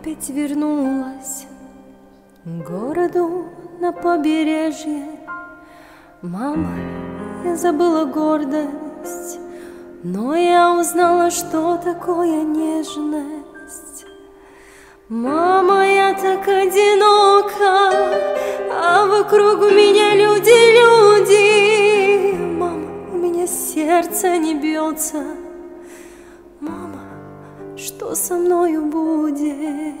опять вернулась к городу на побережье. Мама, я забыла гордость, но я узнала, что такое нежность. Мама, я так одинока, а вокруг меня люди, люди. Мама, у меня сердце не бьется. Мама, что со мною будет?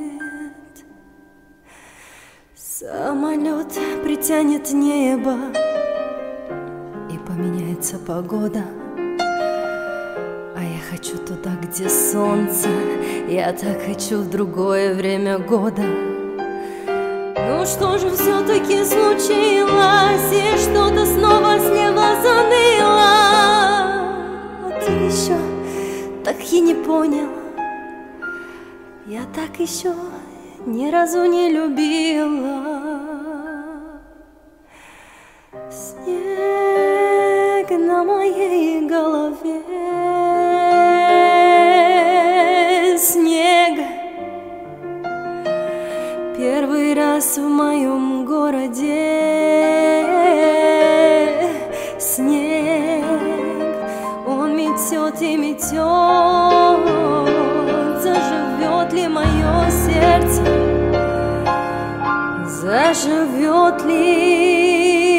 Самолет притянет небо И поменяется погода. А я хочу туда, где солнце Я так хочу в другое время года. Ну что же все-таки случилось И что-то снова слева заныло? А ты еще так и не понял Я так еще ни разу не любила. Снег на моей голове, снег. Первый раз в моем городе снег, он метет и метет, заживет ли